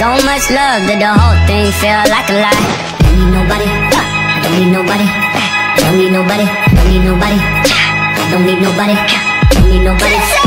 So much love that the whole thing felt like a lie. Don't need nobody. I don't need nobody. Don't need nobody. Don't need nobody. Don't need nobody. Don't need nobody.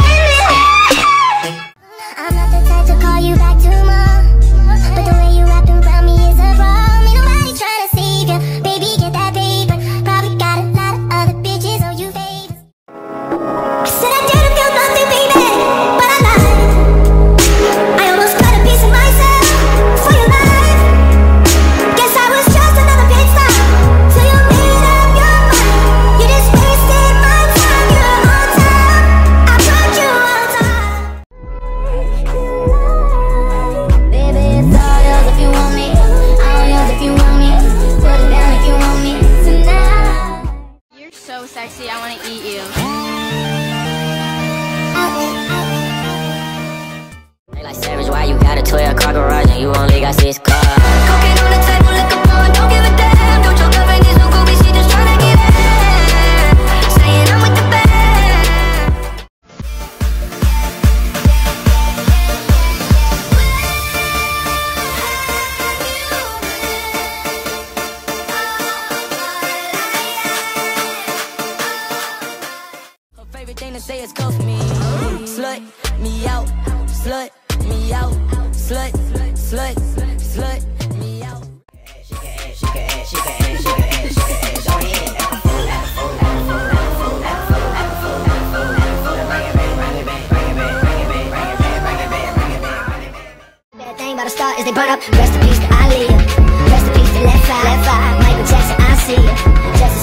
Everything to say is cuff me. Slut me out, slut me out, slut, slut, slut me out. She can ass, they burn up. Rest in peace to Aaliyah. Rest in peace to Left Eye. Michael Jackson, I see ya. Justice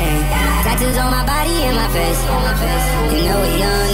Tattoos on my body and my face. You know we young.